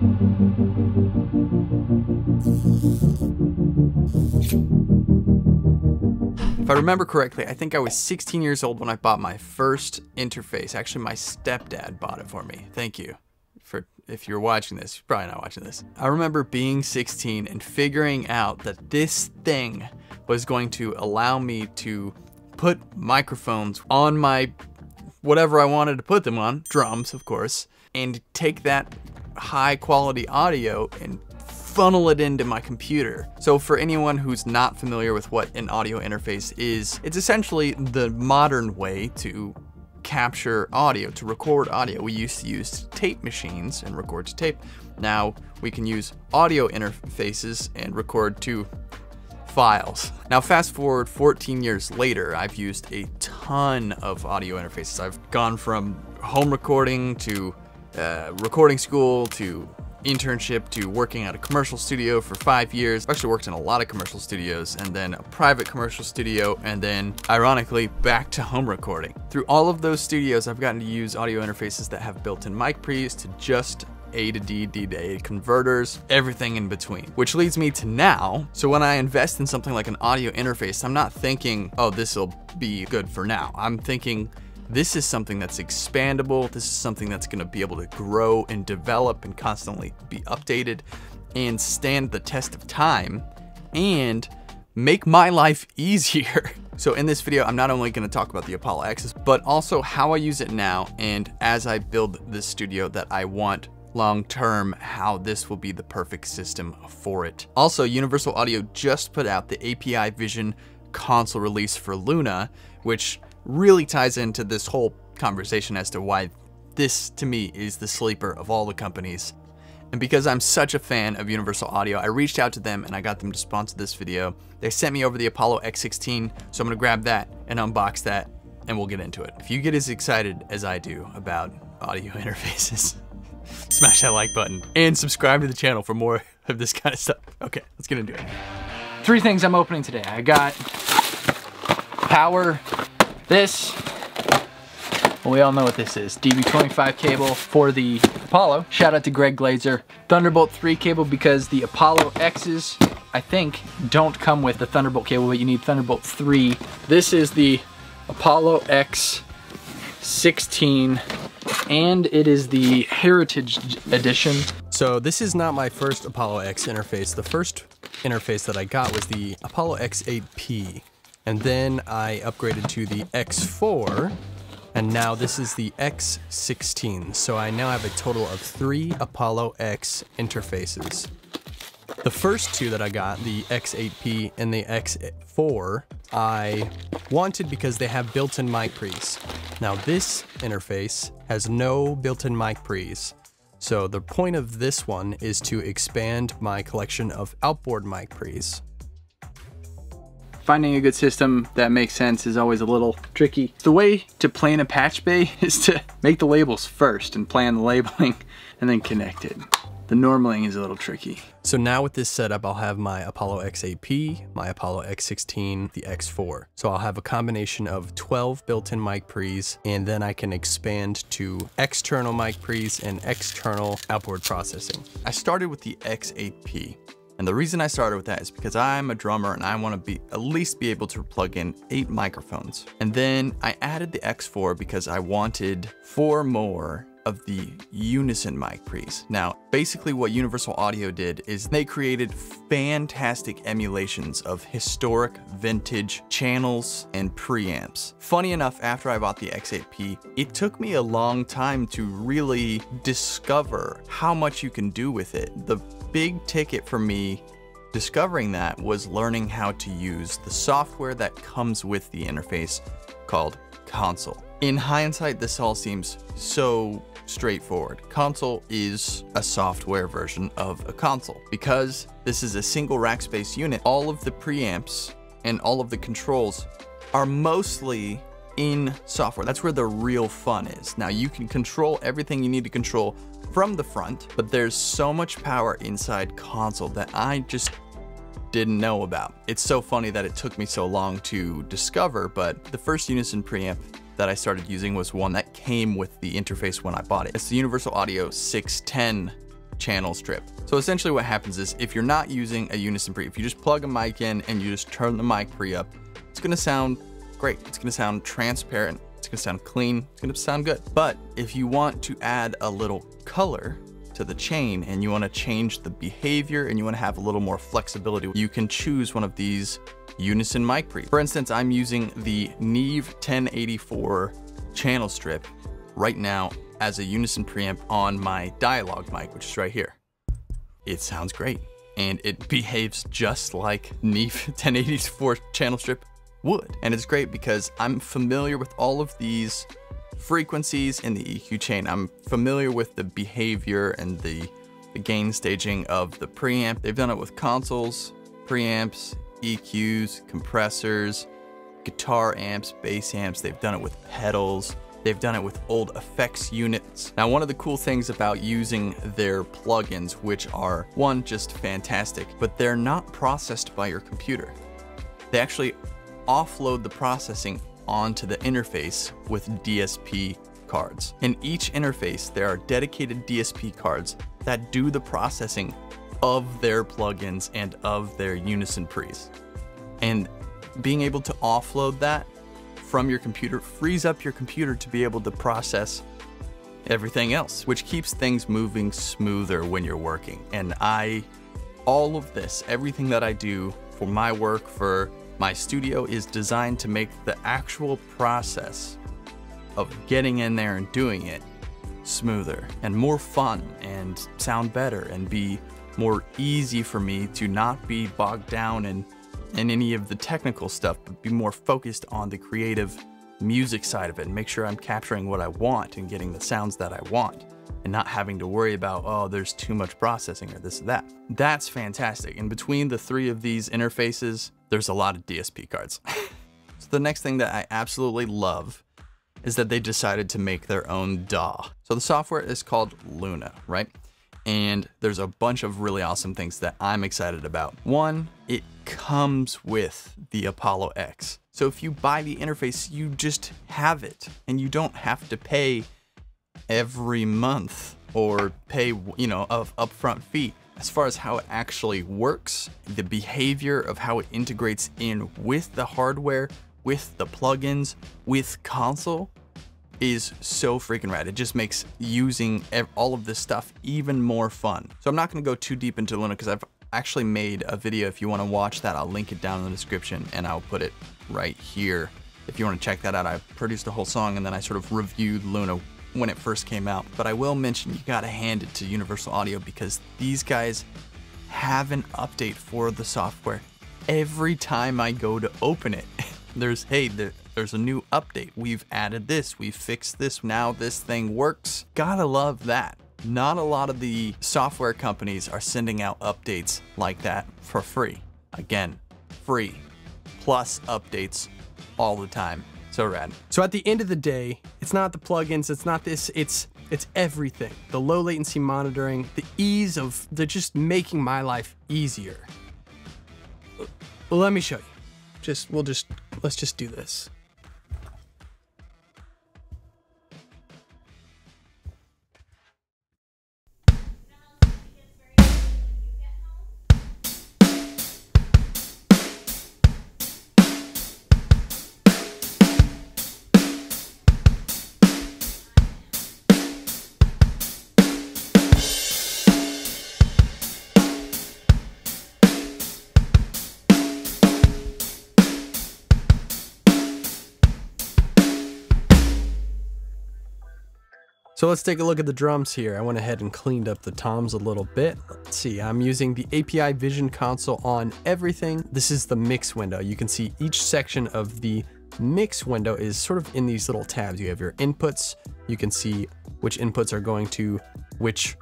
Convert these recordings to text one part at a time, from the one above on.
If I remember correctly, I think I was 16 years old when I bought my first interface. Actually, my stepdad bought it for me. Thank you. For if you're watching this, you're probably not watching this. I remember being 16 and figuring out that this thing was going to allow me to put microphones on my whatever I wanted to put them on, drums, of course, and take that high quality audio and funnel it into my computer. So for anyone who's not familiar with what an audio interface is, it's essentially the modern way to capture audio, to record audio. We used to use tape machines and record to tape. Now we can use audio interfaces and record to files. Now fast forward 14 years later, I've used a ton of audio interfaces. I've gone from home recording to uh, recording school to internship to working at a commercial studio for five years. I've actually worked in a lot of commercial studios and then a private commercial studio and then ironically back to home recording. Through all of those studios, I've gotten to use audio interfaces that have built-in mic pre's to just a to D, D to A converters, everything in between. Which leads me to now. So when I invest in something like an audio interface, I'm not thinking, oh, this will be good for now. I'm thinking, this is something that's expandable. This is something that's to be able to grow and develop and constantly be updated and stand the test of time and make my life easier. So in this video, I'm not only to talk about the Apollo X, but also how I use it now and as I build this studio that I want long term how this will be the perfect system for it. Also, Universal Audio just put out the API Vision console release for Luna, which really ties into this whole conversation as to why this, to me, is the sleeper of all the companies. And because I'm such a fan of Universal Audio, I reached out to them and I got them to sponsor this video. They sent me over the Apollo X16, so I'm gonna grab that and unbox that and we'll get into it. If you get as excited as I do about audio interfaces, smash that like button and subscribe to the channel for more of this kind of stuff. Okay, let's get into it. Three things I'm opening today. I got power this, well, we all know what this is. DB25 cable for the Apollo. Shout out to Greg Glazer. Thunderbolt 3 cable because the Apollo X's, I think, don't come with the Thunderbolt cable, but you need Thunderbolt 3. This is the Apollo X 16 and it is the Heritage Edition. So this is not my first Apollo X interface. The first interface that I got was the Apollo X8P. And then I upgraded to the X4, and now this is the X16. So I now have a total of three Apollo X interfaces. The first two that I got, the X8P and the X4, I wanted because they have built-in mic pre's. Now this interface has no built-in mic pre's. So the point of this one is to expand my collection of outboard mic pre's finding a good system that makes sense is always a little tricky. The way to plan a patch bay is to make the labels first and plan the labeling and then connect it. The normaling is a little tricky. So now with this setup, I'll have my Apollo X8P, my Apollo X16, the X4. So I'll have a combination of 12 built-in mic pre's, and then I can expand to external mic pre's and external outboard processing. I started with the X8P. And the reason I started with that is because I'm a drummer and I want to be at least be able to plug in eight microphones. And then I added the X4 because I wanted four more of the unison mic pre's. Now, basically what Universal Audio did is they created fantastic emulations of historic vintage channels and preamps. Funny enough, after I bought the X8P, it took me a long time to really discover how much you can do with it. The big ticket for me discovering that was learning how to use the software that comes with the interface called Console. In hindsight, this all seems so straightforward. Console is a software version of a console. Because this is a single rack space unit, all of the preamps and all of the controls are mostly in software. That's where the real fun is. Now you can control everything you need to control from the front, but there's so much power inside console that I just didn't know about. It's so funny that it took me so long to discover, but the first Unison preamp that I started using was one that came with the interface when I bought it. It's the Universal Audio 610 channel strip. So essentially what happens is if you're not using a Unison pre, if you just plug a mic in and you just turn the mic pre up, it's gonna sound great. It's gonna sound transparent. It's gonna sound clean. It's gonna sound good. But if you want to add a little color to the chain and you wanna change the behavior and you wanna have a little more flexibility, you can choose one of these Unison mic pre. For instance, I'm using the Neve 1084 channel strip right now as a Unison preamp on my dialogue mic, which is right here. It sounds great and it behaves just like Neve 1084 channel strip would. And it's great because I'm familiar with all of these frequencies in the EQ chain. I'm familiar with the behavior and the, the gain staging of the preamp. They've done it with consoles, preamps, EQs, compressors, guitar amps, bass amps. They've done it with pedals. They've done it with old effects units. Now, one of the cool things about using their plugins, which are one, just fantastic, but they're not processed by your computer. They actually offload the processing onto the interface with DSP cards. In each interface, there are dedicated DSP cards that do the processing of their plugins and of their Unison pre's. And being able to offload that from your computer frees up your computer to be able to process everything else, which keeps things moving smoother when you're working. And I, all of this, everything that I do for my work, for my studio, is designed to make the actual process of getting in there and doing it smoother and more fun and sound better and be more easy for me to not be bogged down in in any of the technical stuff, but be more focused on the creative music side of it and make sure I'm capturing what I want and getting the sounds that I want and not having to worry about, oh, there's too much processing or this or that. That's fantastic. And between the three of these interfaces, there's a lot of DSP cards. so the next thing that I absolutely love is that they decided to make their own DAW. So the software is called Luna, right? and there's a bunch of really awesome things that I'm excited about. One, it comes with the Apollo X. So if you buy the interface, you just have it and you don't have to pay every month or pay, you know, of upfront fee. As far as how it actually works, the behavior of how it integrates in with the hardware, with the plugins, with console, is so freaking rad. It just makes using all of this stuff even more fun. So I'm not gonna go too deep into Luna because I've actually made a video. If you wanna watch that, I'll link it down in the description and I'll put it right here. If you wanna check that out, I produced a whole song and then I sort of reviewed Luna when it first came out. But I will mention you gotta hand it to Universal Audio because these guys have an update for the software every time I go to open it. There's, hey, there, there's a new update. We've added this, we've fixed this, now this thing works. Gotta love that. Not a lot of the software companies are sending out updates like that for free. Again, free, plus updates all the time. So rad. So at the end of the day, it's not the plugins, it's not this, it's it's everything. The low latency monitoring, the ease of they're just making my life easier. Well, let me show you. Just we'll just let's just do this. So let's take a look at the drums here. I went ahead and cleaned up the toms a little bit. Let's see, I'm using the API Vision console on everything. This is the mix window. You can see each section of the mix window is sort of in these little tabs. You have your inputs. You can see which inputs are going to which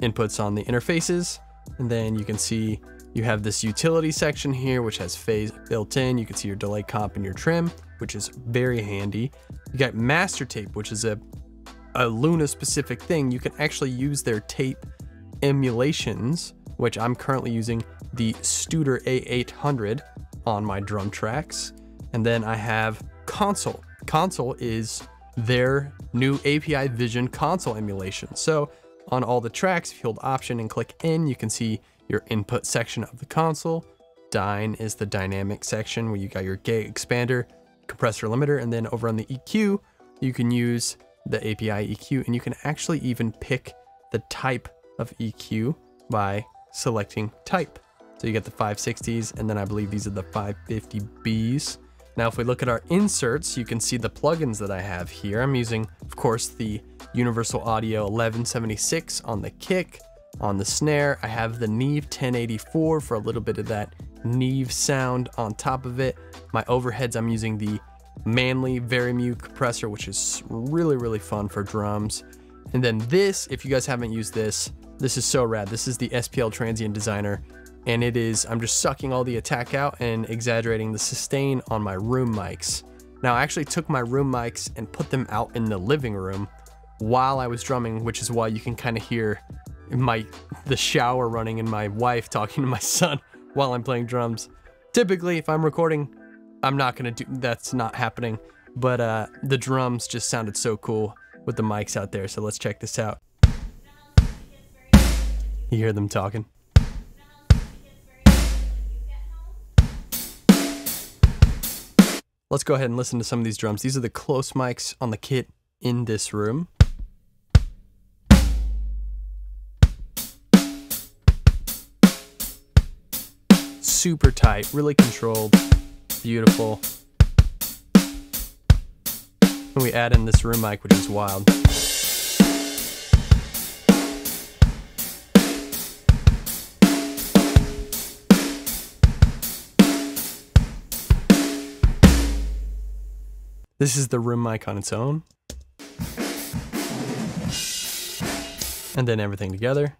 inputs on the interfaces. And then you can see you have this utility section here, which has phase built in. You can see your delay comp and your trim, which is very handy. You got master tape, which is a a Luna specific thing, you can actually use their tape emulations, which I'm currently using the Studer A800 on my drum tracks. And then I have console. Console is their new API Vision console emulation. So on all the tracks. If you hold option and click in, you can see your input section of the console. Dyne is the dynamic section where you got your gate expander, compressor limiter, and then over on the EQ, you can use the API EQ and you can actually even pick the type of EQ by selecting type. So you get the 560s and then I believe these are the 550Bs. Now, if we look at our inserts, you can see the plugins that I have here. I'm using, of course, the Universal Audio 1176 on the kick, on the snare. I have the Neve 1084 for a little bit of that Neve sound on top of it. My overheads, I'm using the Manley Varimu compressor, which is really, really fun for drums. And then this, if you guys haven't used this, this is so rad. This is the SPL Transient Designer and it is, I'm just sucking all the attack out and exaggerating the sustain on my room mics. Now I actually took my room mics and put them out in the living room while I was drumming, which is why you can kind of hear my the shower running and my wife talking to my son while I'm playing drums. Typically, if I'm recording, I'm not gonna do that's not happening. But uh, the drums just sounded so cool with the mics out there. So let's check this out. You hear them talking. Let's go ahead and listen to some of these drums. These are the close mics on the kit in this room. Super tight, really controlled, beautiful. And we add in this room mic, which is wild. This is the room mic on its own. And then everything together.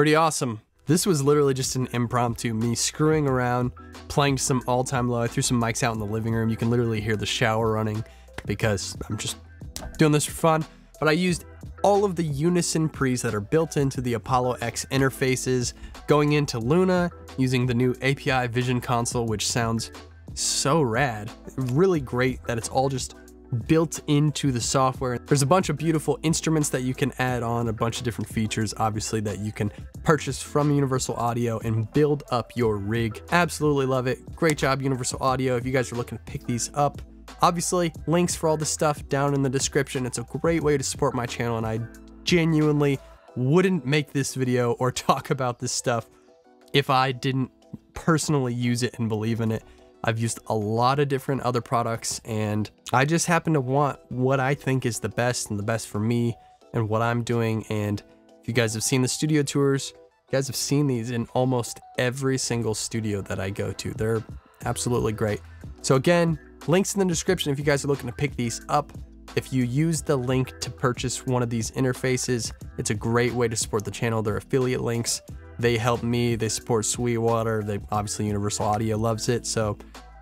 Pretty awesome. This was literally just an impromptu, me screwing around, playing some all-time low. I threw some mics out in the living room. You can literally hear the shower running because I'm just doing this for fun. But I used all of the unison pre's that are built into the Apollo X interfaces, going into Luna, using the new API Vision console, which sounds so rad. Really great that it's all just built into the software. There's a bunch of beautiful instruments that you can add on, a bunch of different features, obviously, that you can purchase from Universal Audio and build up your rig. Absolutely love it. Great job, Universal Audio. If you guys are looking to pick these up, obviously, links for all this stuff down in the description. It's a great way to support my channel, and I genuinely wouldn't make this video or talk about this stuff if I didn't personally use it and believe in it. I've used a lot of different other products and I just happen to want what I think is the best and the best for me and what I'm doing. And if you guys have seen the studio tours, you guys have seen these in almost every single studio that I go to. They're absolutely great. So again, links in the description if you guys are looking to pick these up. If you use the link to purchase one of these interfaces, it's a great way to support the channel. They're affiliate links. They help me. They support Sweetwater. They obviously Universal Audio loves it. So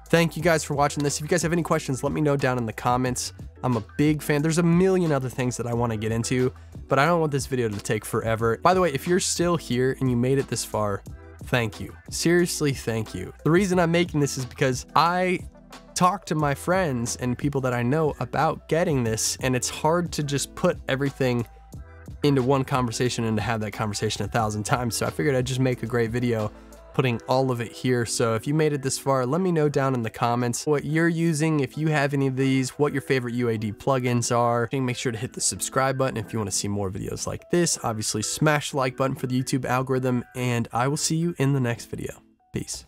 thank you guys for watching this. If you guys have any questions, let me know down in the comments. I'm a big fan. There's a million other things that I want to get into, but I don't want this video to take forever. By the way, if you're still here and you made it this far, thank you. Seriously, thank you. The reason I'm making this is because I talk to my friends and people that I know about getting this, and it's hard to just put everything into one conversation and to have that conversation a thousand times. So I figured I'd just make a great video putting all of it here. So if you made it this far, let me know down in the comments what you're using, if you have any of these, what your favorite UAD plugins are. Make sure to hit the subscribe button if you want to see more videos like this. Obviously, smash the like button for the YouTube algorithm, and I will see you in the next video. Peace.